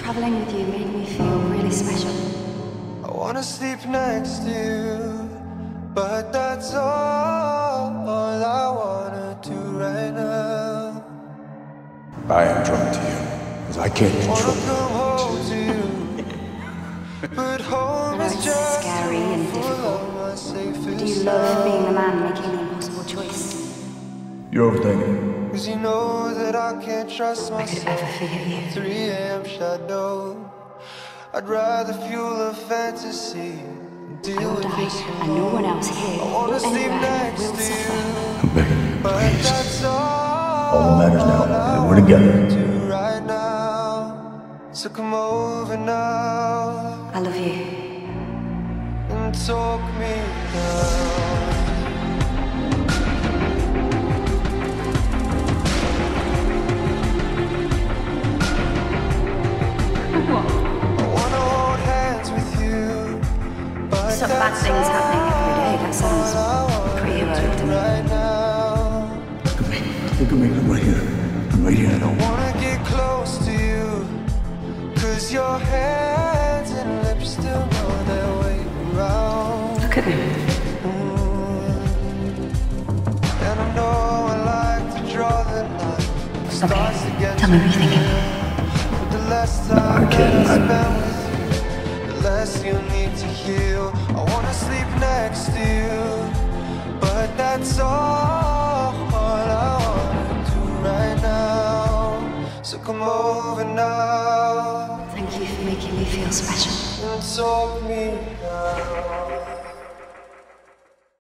Traveling with you made me feel really special. I wanna sleep next to you, but that's all all I wanna do right now. I am drawn to you, because I can't Wanna control come home to you, but home know is it's just scary and full difficult. of my safest Do you love being the man making the impossible choice? You're overthinking. Cause you know that I can't trust I could myself. forget you. 3 a.m. shadow. I'd rather fuel a fantasy than I deal will with die, and no one else here I wanna or sleep anywhere next will to suffer. you, I'm begging you, but please. that's all. All that matters now is that we're together. Do right now. So come over now I love you. and talk me down. But Some bad things happening every day. That sounds I pretty heroic to do me. Look at me. Look at me. I'm right here. I'm right here. I know. Wanna get close to you, cause your hands and lips still know their way around. Look at me. Mm. And I know I like to draw the line. Starts Tell me what you're thinking. But the less time I can't. I I- you, the less you need to heal. I wanna sleep next to you, but that's all I wanna do right now. So come over now Thank you for making me feel special. and talk me down.